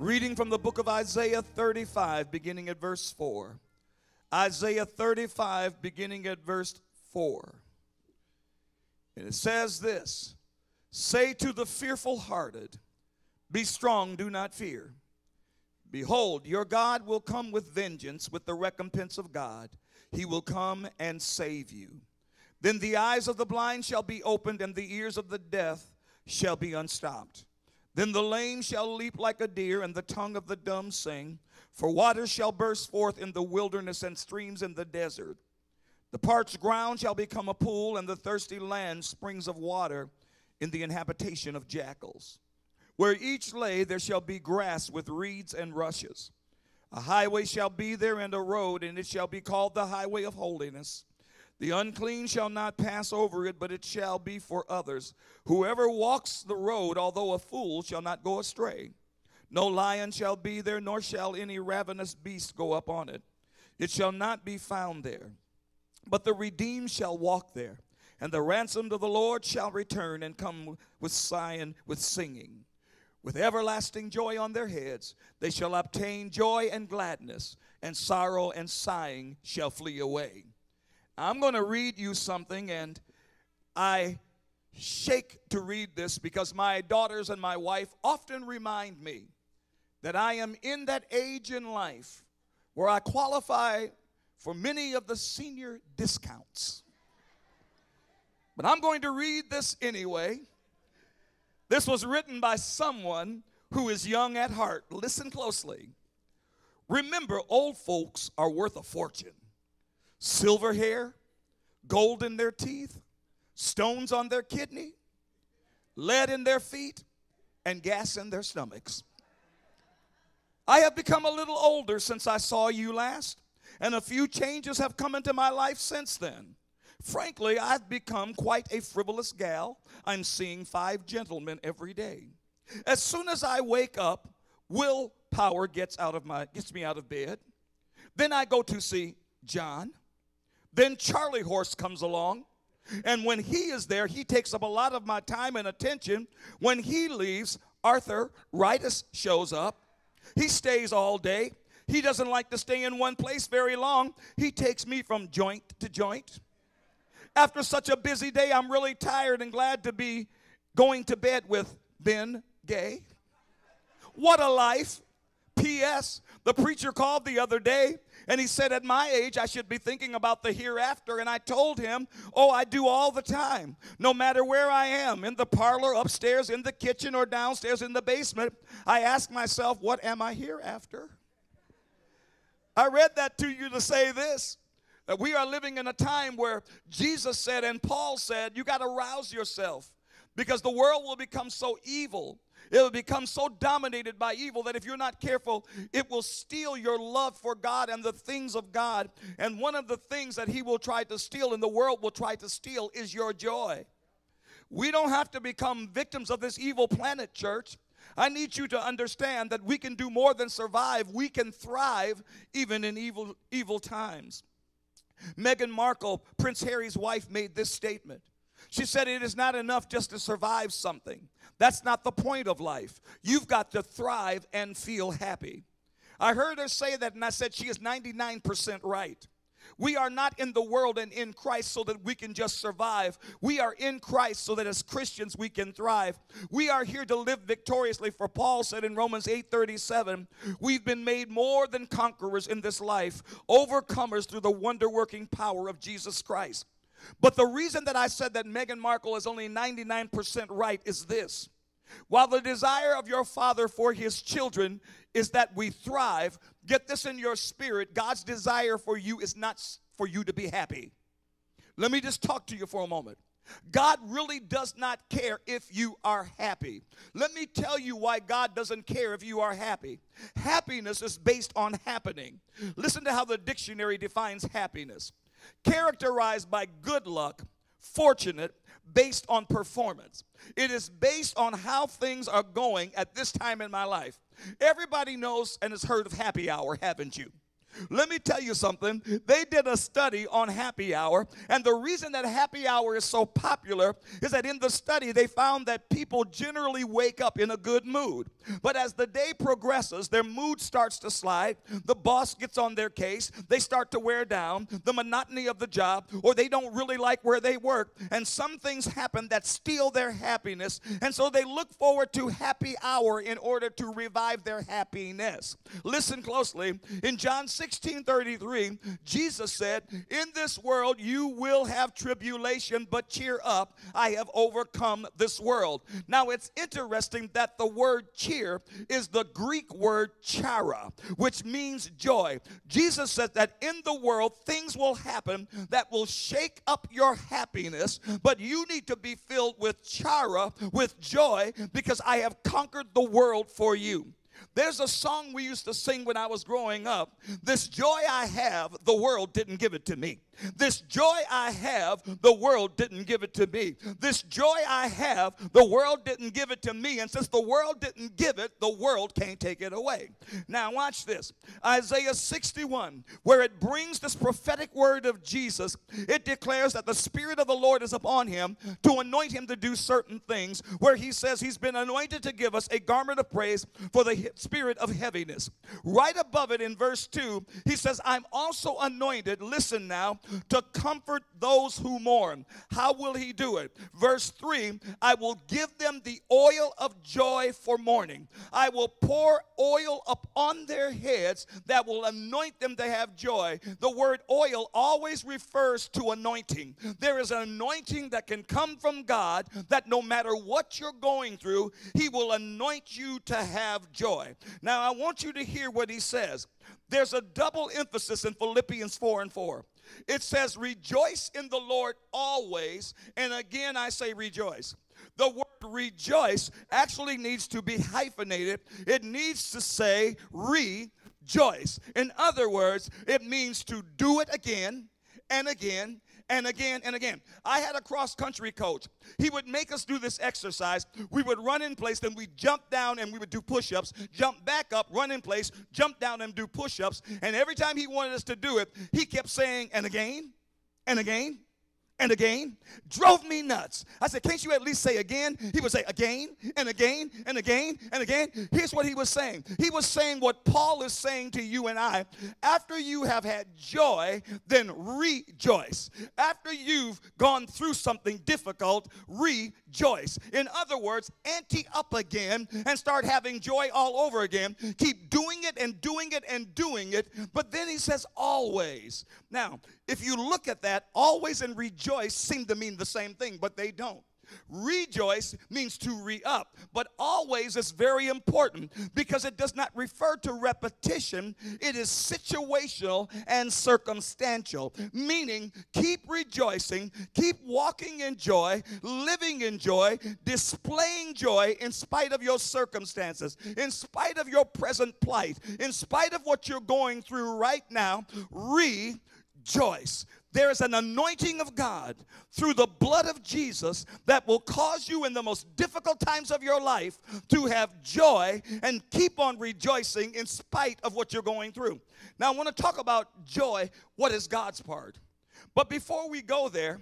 Reading from the book of Isaiah 35, beginning at verse 4. Isaiah 35, beginning at verse 4. And it says this Say to the fearful hearted, Be strong, do not fear. Behold, your God will come with vengeance, with the recompense of God. He will come and save you. Then the eyes of the blind shall be opened, and the ears of the deaf shall be unstopped. Then the lame shall leap like a deer, and the tongue of the dumb sing. For waters shall burst forth in the wilderness, and streams in the desert. The parched ground shall become a pool, and the thirsty land springs of water in the inhabitation of jackals. Where each lay, there shall be grass with reeds and rushes. A highway shall be there, and a road, and it shall be called the highway of holiness. The unclean shall not pass over it, but it shall be for others. Whoever walks the road, although a fool, shall not go astray. No lion shall be there, nor shall any ravenous beast go up on it. It shall not be found there. But the redeemed shall walk there, and the ransomed of the Lord shall return and come with Zion with singing. With everlasting joy on their heads, they shall obtain joy and gladness, and sorrow and sighing shall flee away. I'm going to read you something, and I shake to read this because my daughters and my wife often remind me that I am in that age in life where I qualify for many of the senior discounts. But I'm going to read this anyway. This was written by someone who is young at heart. Listen closely. Remember, old folks are worth a fortune silver hair, gold in their teeth, stones on their kidney, lead in their feet, and gas in their stomachs. I have become a little older since I saw you last, and a few changes have come into my life since then. Frankly, I've become quite a frivolous gal. I'm seeing five gentlemen every day. As soon as I wake up, willpower gets out of my gets me out of bed. Then I go to see John. Then Charlie Horse comes along. And when he is there, he takes up a lot of my time and attention. When he leaves, Arthur Ritus shows up. He stays all day. He doesn't like to stay in one place very long. He takes me from joint to joint. After such a busy day, I'm really tired and glad to be going to bed with Ben Gay. What a life. P.S. The preacher called the other day and he said, At my age, I should be thinking about the hereafter. And I told him, Oh, I do all the time. No matter where I am, in the parlor, upstairs, in the kitchen, or downstairs in the basement, I ask myself, What am I hereafter? I read that to you to say this that we are living in a time where Jesus said and Paul said, You got to rouse yourself because the world will become so evil it will become so dominated by evil that if you're not careful, it will steal your love for God and the things of God. And one of the things that He will try to steal and the world will try to steal is your joy. We don't have to become victims of this evil planet, church. I need you to understand that we can do more than survive. We can thrive even in evil, evil times. Meghan Markle, Prince Harry's wife, made this statement. She said, It is not enough just to survive something. That's not the point of life. You've got to thrive and feel happy. I heard her say that, and I said, She is 99% right. We are not in the world and in Christ so that we can just survive. We are in Christ so that as Christians we can thrive. We are here to live victoriously. For Paul said in Romans 8:37, we've been made more than conquerors in this life, overcomers through the wonder-working power of Jesus Christ. But the reason that I said that Meghan Markle is only 99% right is this. While the desire of your father for his children is that we thrive, get this in your spirit God's desire for you is not for you to be happy. Let me just talk to you for a moment. God really does not care if you are happy. Let me tell you why God doesn't care if you are happy. Happiness is based on happening. Listen to how the dictionary defines happiness characterized by good luck, fortunate, based on performance. It is based on how things are going at this time in my life. Everybody knows and has heard of happy hour, haven't you? Let me tell you something. They did a study on happy hour, and the reason that happy hour is so popular is that in the study they found that people generally wake up in a good mood. But as the day progresses, their mood starts to slide, the boss gets on their case, they start to wear down, the monotony of the job, or they don't really like where they work, and some things happen that steal their happiness, and so they look forward to happy hour in order to revive their happiness. Listen closely. In John 16:33, Jesus said, "In this world you will have tribulation, but cheer up, I have overcome this world." Now it's interesting that the word cheer is the Greek word chara, which means joy. Jesus said that in the world things will happen that will shake up your happiness, but you need to be filled with chara, with joy, because I have conquered the world for you. There's a song we used to sing when I was growing up. This joy I have, the world didn't give it to me. This joy I have, the world didn't give it to me. This joy I have, the world didn't give it to me. And since the world didn't give it, the world can't take it away. Now, watch this Isaiah 61, where it brings this prophetic word of Jesus, it declares that the Spirit of the Lord is upon him to anoint him to do certain things, where he says he's been anointed to give us a garment of praise for the spirit of heaviness. Right above it in verse 2, he says, I'm also anointed, listen now, to comfort those who mourn. How will he do it? Verse 3 I will give them the oil of joy for mourning. I will pour oil upon their heads that will anoint them to have joy. The word oil always refers to anointing. There is an anointing that can come from God that no matter what you're going through, he will anoint you to have joy. Now, I want you to hear what he says. There's a double emphasis in Philippians 4 and 4. It says, Rejoice in the Lord always. And again, I say rejoice. The word rejoice actually needs to be hyphenated, it needs to say rejoice. In other words, it means to do it again and again and again and again. I had a cross country coach. He would make us do this exercise. We would run in place, then we'd jump down and we would do push ups, jump back up, run in place, jump down and do push ups. And every time he wanted us to do it, he kept saying, and again, and again, and again drove me nuts. I said, Can't you at least say again? He would say again and again and again and again. Here's what he was saying He was saying what Paul is saying to you and I. After you have had joy, then rejoice. After you've gone through something difficult, rejoice. In other words, ante up again and start having joy all over again. Keep doing it and doing it and doing it. But then he says, always. Now, if you look at that, always and rejoice seem to mean the same thing, but they don't. Rejoice means to re up, but always is very important because it does not refer to repetition. It is situational and circumstantial, meaning keep rejoicing, keep walking in joy, living in joy, displaying joy in spite of your circumstances, in spite of your present plight, in spite of what you're going through right now. Rejoice. Joyce there is an anointing of God through the blood of Jesus that will cause you in the most difficult times of your life to have joy and keep on rejoicing in spite of what you're going through. Now, I want to talk about joy. What is God's part? But before we go there,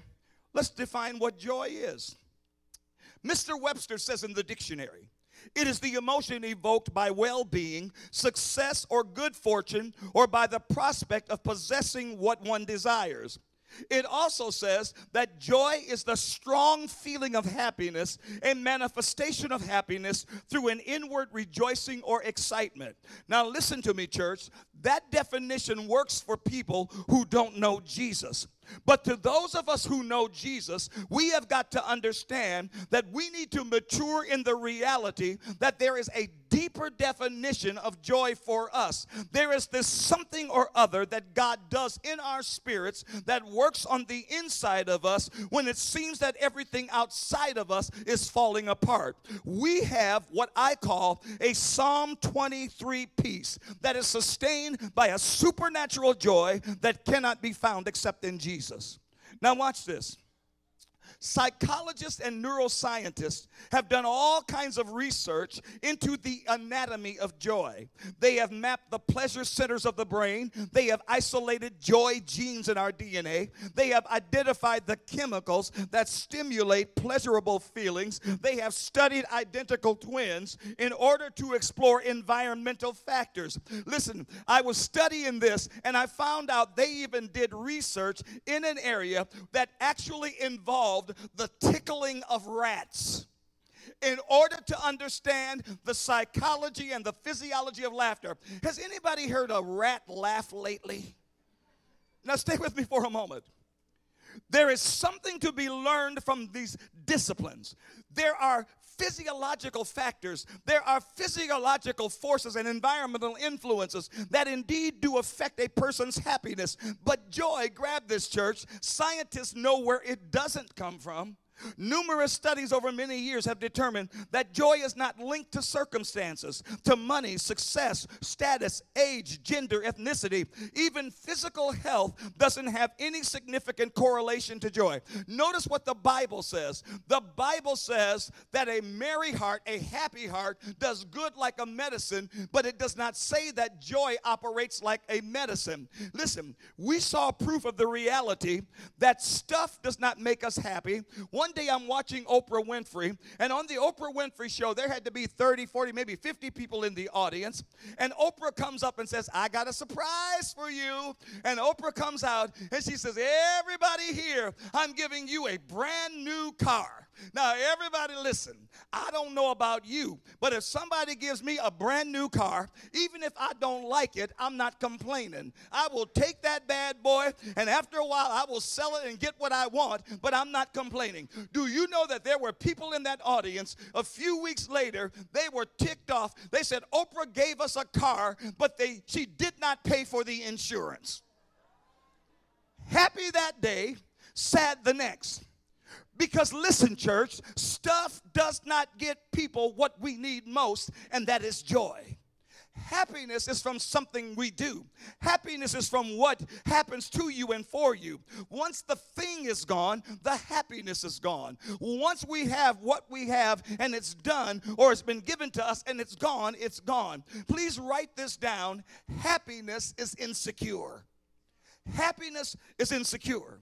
let's define what joy is. Mr. Webster says in the dictionary, it is the emotion evoked by well being, success, or good fortune, or by the prospect of possessing what one desires. It also says that joy is the strong feeling of happiness, a manifestation of happiness through an inward rejoicing or excitement. Now, listen to me, church. That definition works for people who don't know Jesus. But to those of us who know Jesus, we have got to understand that we need to mature in the reality that there is a deeper definition of joy for us. There is this something or other that God does in our spirits that works on the inside of us when it seems that everything outside of us is falling apart. We have what I call a Psalm 23 peace that is sustained by a supernatural joy that cannot be found except in Jesus. Now, watch this. Psychologists and neuroscientists have done all kinds of research into the anatomy of joy. They have mapped the pleasure centers of the brain, they have isolated joy genes in our DNA, they have identified the chemicals that stimulate pleasurable feelings, they have studied identical twins in order to explore environmental factors. Listen, I was studying this and I found out they even did research in an area that actually involved the tickling of rats in order to understand the psychology and the physiology of laughter. Has anybody heard a rat laugh lately? Now, stay with me for a moment. There is something to be learned from these disciplines. There are physiological factors, there are physiological forces and environmental influences that indeed do affect a person's happiness. But joy, grab this church, scientists know where it doesn't come from. Numerous studies over many years have determined that joy is not linked to circumstances, to money, success, status, age, gender, ethnicity. Even physical health doesn't have any significant correlation to joy. Notice what the Bible says. The Bible says that a merry heart, a happy heart, does good like a medicine, but it does not say that joy operates like a medicine. Listen, we saw proof of the reality that stuff does not make us happy. One one day I'm watching Oprah Winfrey, and on the Oprah Winfrey show, there had to be 30, 40, maybe 50 people in the audience. And Oprah comes up and says, I got a surprise for you. And Oprah comes out and she says, Everybody here, I'm giving you a brand new car. Now, everybody listen. I don't know about you, but if somebody gives me a brand new car, even if I don't like it, I'm not complaining. I will take that bad boy, and after a while, I will sell it and get what I want, but I'm not complaining. Do you know that there were people in that audience a few weeks later, they were ticked off. They said, Oprah gave us a car, but they, she did not pay for the insurance. Happy that day, sad the next. Because listen, church, stuff does not get people what we need most, and that is joy. Happiness is from something we do. Happiness is from what happens to you and for you. Once the thing is gone, the happiness is gone. Once we have what we have and it's done or it's been given to us and it's gone, it's gone. Please write this down. Happiness is insecure. Happiness is insecure.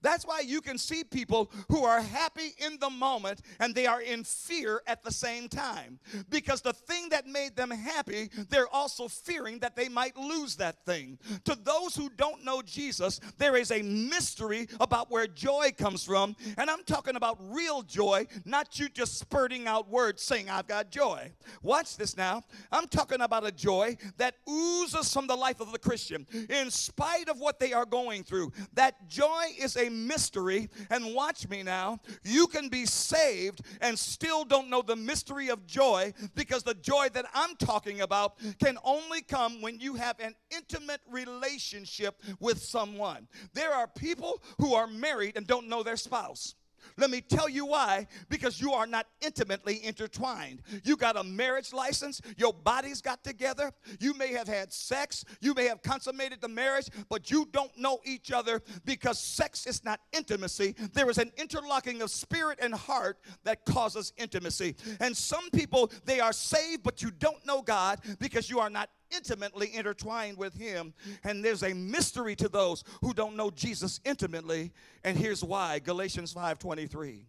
That's why you can see people who are happy in the moment and they are in fear at the same time. Because the thing that made them happy, they're also fearing that they might lose that thing. To those who don't know Jesus, there is a mystery about where joy comes from. And I'm talking about real joy, not you just spurting out words saying, I've got joy. Watch this now. I'm talking about a joy that oozes from the life of the Christian in spite of what they are going through. That joy is a mystery. And watch me now. You can be saved and still don't know the mystery of joy because the joy that I'm talking about can only come when you have an intimate relationship with someone. There are people who are married and don't know their spouse. Let me tell you why. Because you are not intimately intertwined. You got a marriage license, your bodies got together, you may have had sex, you may have consummated the marriage, but you don't know each other because sex is not intimacy. There is an interlocking of spirit and heart that causes intimacy. And some people, they are saved, but you don't know God because you are not intimately intertwined with him. Mm. And there's a mystery to those who don't know Jesus intimately. And here's why Galatians 5:23.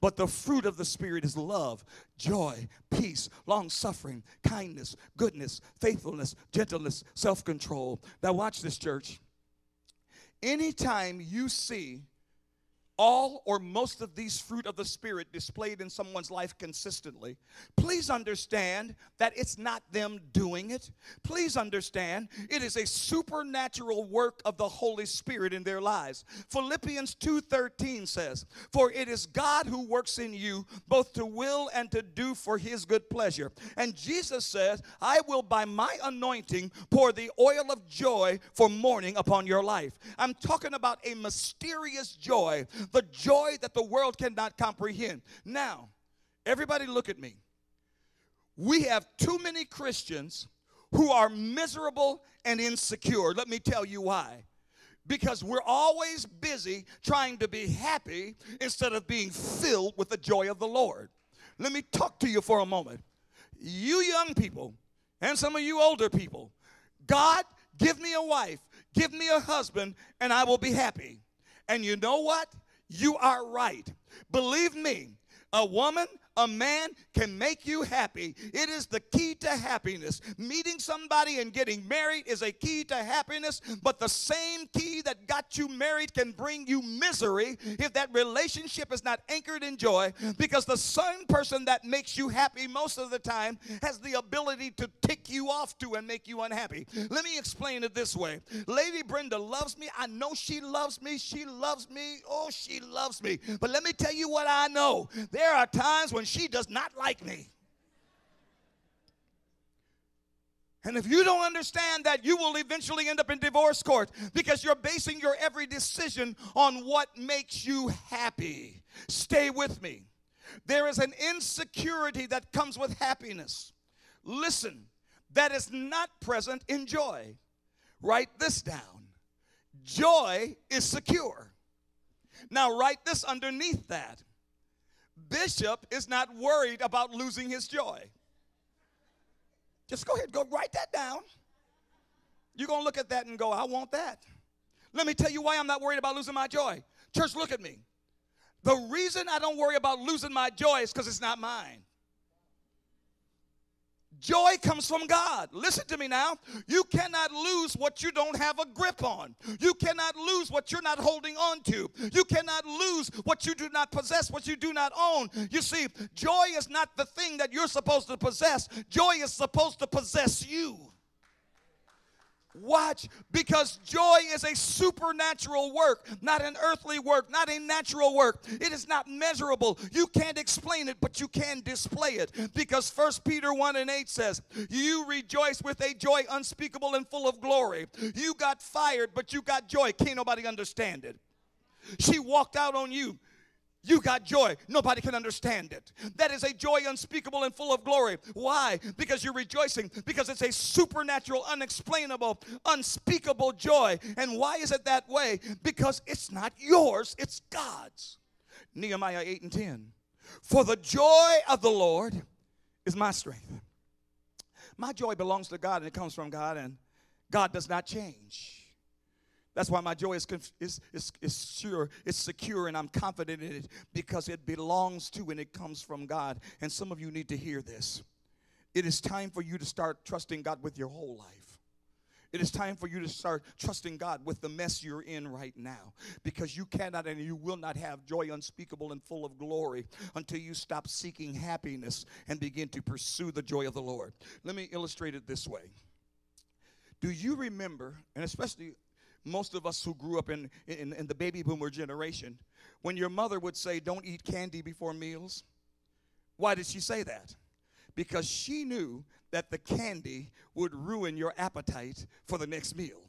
But the fruit of the Spirit is love, joy, peace, long suffering, kindness, goodness, faithfulness, gentleness, self control. Now, watch this, church. Anytime you see all or most of these fruit of the Spirit displayed in someone's life consistently, please understand that it's not them doing it. Please understand it is a supernatural work of the Holy Spirit in their lives. Philippians 2:13 says, "For it is God who works in you both to will and to do for his good pleasure." And Jesus says, "I will by my anointing pour the oil of joy for mourning upon your life." I'm talking about a mysterious joy the joy that the world cannot comprehend. Now, everybody look at me. We have too many Christians who are miserable and insecure. Let me tell you why. Because we're always busy trying to be happy instead of being filled with the joy of the Lord. Let me talk to you for a moment. You young people, and some of you older people, God, give me a wife, give me a husband, and I will be happy. And you know what? You are right. Believe me, a woman, a man can make you happy. It is the key to happiness. Meeting somebody and getting married is a key to happiness, but the same key that got you married can bring you misery if that relationship is not anchored in joy because the same person that makes you happy most of the time has the ability to tick you off to and make you unhappy. Let me explain it this way. Lady Brenda loves me. I know she loves me. She loves me. Oh, she loves me. But let me tell you what I know. There are times when she does not like me. And if you don't understand that, you will eventually end up in divorce court because you're basing your every decision on what makes you happy. Stay with me. There is an insecurity that comes with happiness. Listen, that is not present in joy. Write this down. Joy is secure. Now, write this underneath that. Bishop is not worried about losing his joy. Just go ahead, go write that down. You're going to look at that and go, I want that. Let me tell you why I'm not worried about losing my joy. Church, look at me. The reason I don't worry about losing my joy is because it's not mine. Joy comes from God. Listen to me now. You cannot lose what you don't have a grip on. You cannot lose what you're not holding on to. You cannot lose what you do not possess, what you do not own. You see, joy is not the thing that you're supposed to possess, joy is supposed to possess you. Watch, because joy is a supernatural work, not an earthly work, not a natural work. It is not measurable. You can't explain it, but you can display it. Because First Peter 1 and 8 says, You rejoice with a joy unspeakable and full of glory. You got fired, but you got joy. Can't nobody understand it. She walked out on you you got joy. Nobody can understand it. That is a joy unspeakable and full of glory. Why? Because you're rejoicing. Because it's a supernatural, unexplainable, unspeakable joy. And why is it that way? Because it's not yours, it's God's. Nehemiah 8 and 10. For the joy of the Lord is my strength. My joy belongs to God and it comes from God, and God does not change. That's why my joy is, is, is, is sure, it's secure, and I'm confident in it because it belongs to and it comes from God. And some of you need to hear this. It is time for you to start trusting God with your whole life. It is time for you to start trusting God with the mess you're in right now because you cannot and you will not have joy unspeakable and full of glory until you stop seeking happiness and begin to pursue the joy of the Lord. Let me illustrate it this way. Do you remember, and especially most of us who grew up in, in, in, the baby boomer generation, when your mother would say, Don't eat candy before meals, why did she say that? Because she knew that the candy would ruin your appetite for the next meal.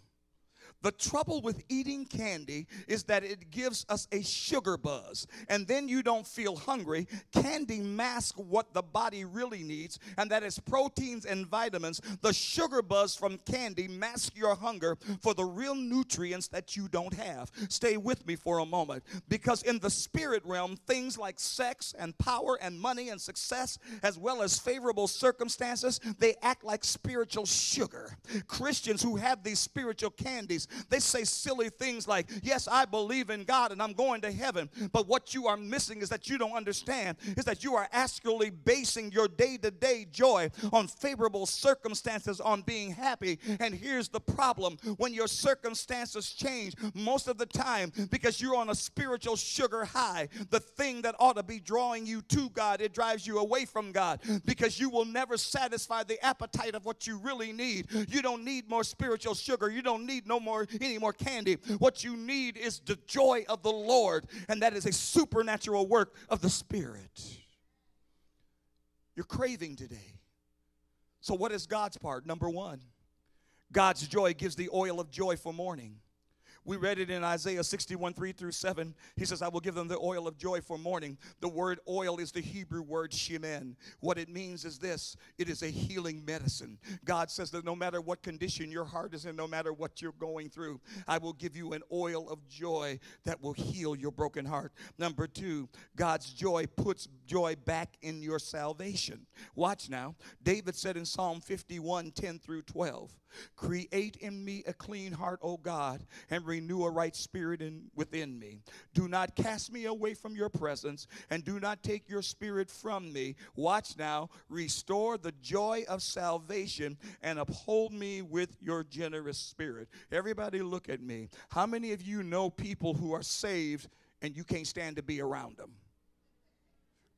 The trouble with eating candy is that it gives us a sugar buzz, and then you don't feel hungry. Candy masks what the body really needs, and that is proteins and vitamins. The sugar buzz from candy masks your hunger for the real nutrients that you don't have. Stay with me for a moment, because in the spirit realm, things like sex and power and money and success, as well as favorable circumstances, they act like spiritual sugar. Christians who have these spiritual candies they say silly things like, Yes, I believe in God and I'm going to heaven. But what you are missing is that you don't understand is that you are actually basing your day to day joy on favorable circumstances, on being happy. And here's the problem when your circumstances change, most of the time, because you're on a spiritual sugar high, the thing that ought to be drawing you to God, it drives you away from God because you will never satisfy the appetite of what you really need. You don't need more spiritual sugar, you don't need no more more any more candy. What you need is the joy of the Lord, and that is a supernatural work of the Spirit. You're craving today. So, what is God's part? Number one, God's joy gives the oil of joy for mourning. We read it in Isaiah 61, 3 through 7. He says, I will give them the oil of joy for mourning. The word oil is the Hebrew word shemen. What it means is this it is a healing medicine. God says that no matter what condition your heart is in, no matter what you're going through, I will give you an oil of joy that will heal your broken heart. Number two, God's joy puts joy back in your salvation. Watch now. David said in Psalm 51, 10 through 12, Create in me a clean heart, O God, and renew a right spirit in, within me. Do not cast me away from your presence, and do not take your spirit from me. Watch now. Restore the joy of salvation and uphold me with your generous spirit. Everybody, look at me. How many of you know people who are saved and you can't stand to be around them?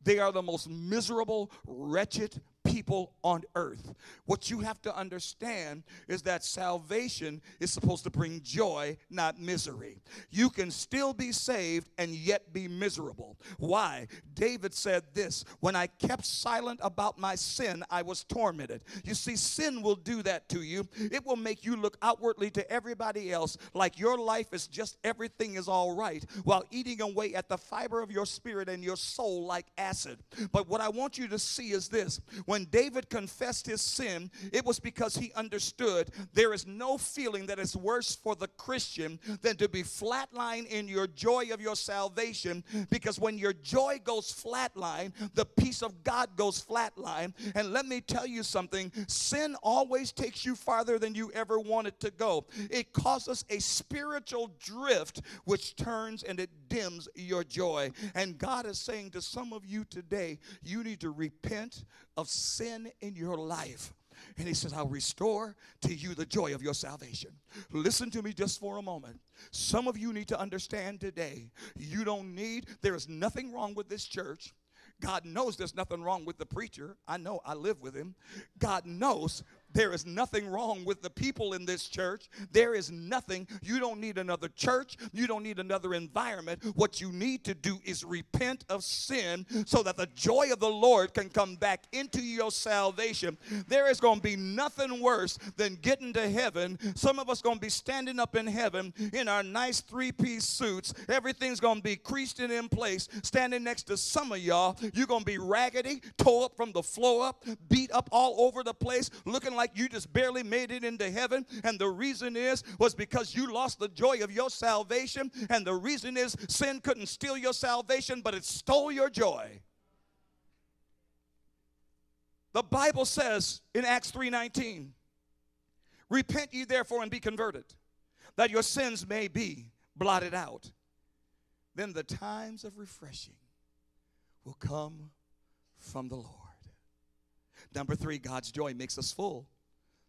They are the most miserable, wretched people on earth. What you have to understand is that salvation is supposed to bring joy, not misery. You can still be saved and yet be miserable. Why? David said this When I kept silent about my sin, I was tormented. You see, sin will do that to you. It will make you look outwardly to everybody else like your life is just everything is all right, while eating away at the fiber of your spirit and your soul like acid. But what I want you to see is this when David confessed his sin, it was because he understood there is no feeling that is worse for the Christian than to be flatline in your joy of your salvation. Because when your joy goes flatline, the peace of God goes flatline. And let me tell you something sin always takes you farther than you ever wanted to go. It causes a spiritual drift which turns and it dims your joy. And God is saying to some of you today, you need to repent of sin in your life. And he says, I'll restore to you the joy of your salvation. Listen to me just for a moment. Some of you need to understand today, you don't need, there is nothing wrong with this church. God knows there's nothing wrong with the preacher. I know, I live with him. God knows there is nothing wrong with the people in this church. There is nothing. You don't need another church. You don't need another environment. What you need to do is repent of sin so that the joy of the Lord can come back into your salvation. There is going to be nothing worse than getting to heaven. Some of us going to be standing up in heaven in our nice three-piece suits. Everything's going to be creased and in place. Standing next to some of y'all, you're going to be raggedy, tore up from the floor up, beat up all over the place, looking like you just barely made it into heaven. And the reason is, was because you lost the joy of your salvation. And the reason is, sin couldn't steal your salvation, but it stole your joy. The Bible says in Acts 3:19, "Repent ye therefore and be converted, that your sins may be blotted out. Then the times of refreshing will come from the Lord." Number 3, God's joy makes us full.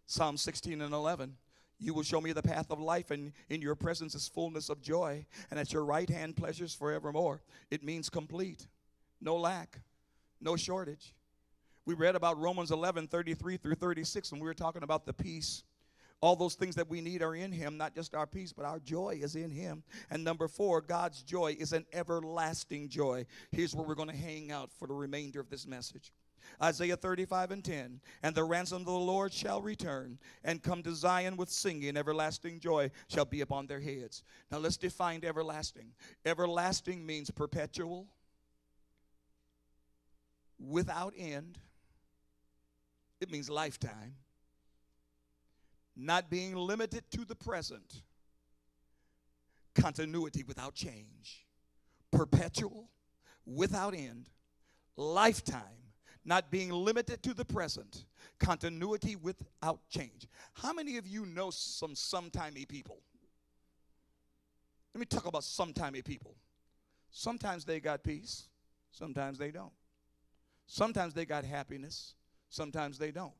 Psalm 16 and 11. You will show me the path of life, and in your presence is fullness of joy, and at your right hand pleasures forevermore. It means complete, no lack, no shortage. We read about Romans 11 33 through 36 when we were talking about the peace. All those things that we need are in Him, not just our peace, but our joy is in Him. And number four, God's joy is an everlasting joy. Here's where we're going to hang out for the remainder of this message. Isaiah 35 and 10. And the ransom of the Lord shall return and come to Zion with singing. Everlasting joy shall be upon their heads. Now let's define everlasting. Everlasting means perpetual, without end. It means lifetime. Not being limited to the present. Continuity without change. Perpetual, without end. Lifetime not being limited to the present, continuity without change. How many of you know some sometimey people? Let me talk about sometimey people. Sometimes they got peace, sometimes they don't. Sometimes they got happiness, sometimes they don't.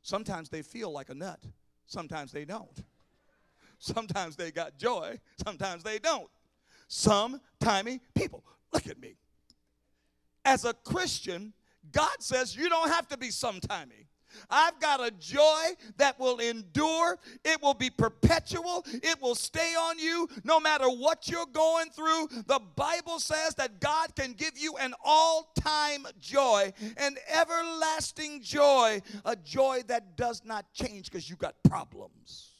Sometimes they feel like a nut, sometimes they don't. Sometimes they got joy, sometimes they don't. Sometimey people. Look at me. As a Christian, God says you don't have to be sometimey. I've got a joy that will endure. It will be perpetual. It will stay on you no matter what you're going through. The Bible says that God can give you an all time joy, an everlasting joy, a joy that does not change because you got problems.